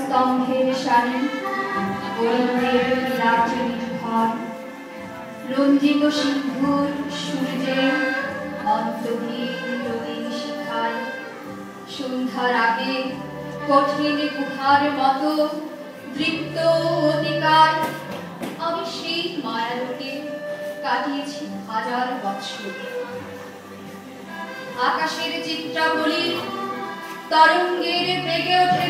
স্তম্ভের সানে অরণ্যের বিলাচে নির্ভর রঞ্জিত সিন্ধুর সূর্যে অন্তহীন রঙিন শিখায়। সন্ধ্যার আগে কঠিন গুহার মতো দৃপ্ত অতিকার। আমি সেই মায়ালোকে কাটিয়েছি হাজার বছর আকাশের চিত্রাবলী তরঙ্গের বেগে ওঠে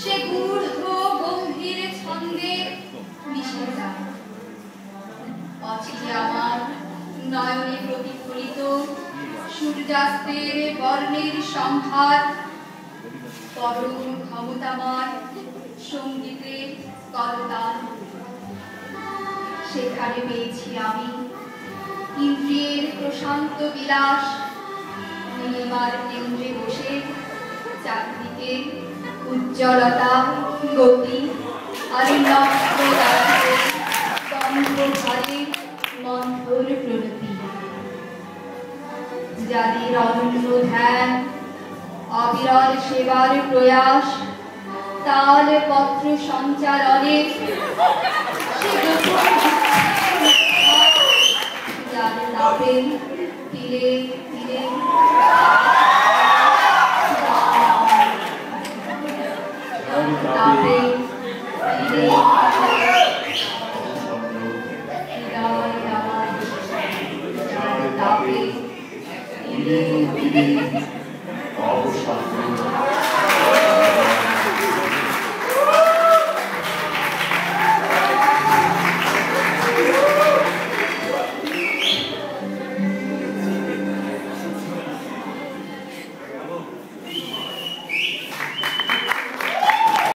সে গূঢ় গম্ভীর ছন্দে মিশে যায়। অচিরে আমার নয়নে প্রতিফলিত সূর্যাস্তের বর্ণের সম্ভার, পরম ক্ষমতাময় সঙ্গীতের কলতান। সেখানে পেয়েছি আমি ইন্দ্রিয়ের প্রশান্ত বিলাস। নীলিমার কেন্দ্রে বসে চারদিকে উজ্জ্বলতা গতি আর নষ্ট ভারে মন্থর প্রণতি। যাদের অনন্য ধ্যান, অবিরল সেবার প্রয়াস, তাল পত্র সঞ্চালনে যার তাপে তিলে তিলে তাপে তিলে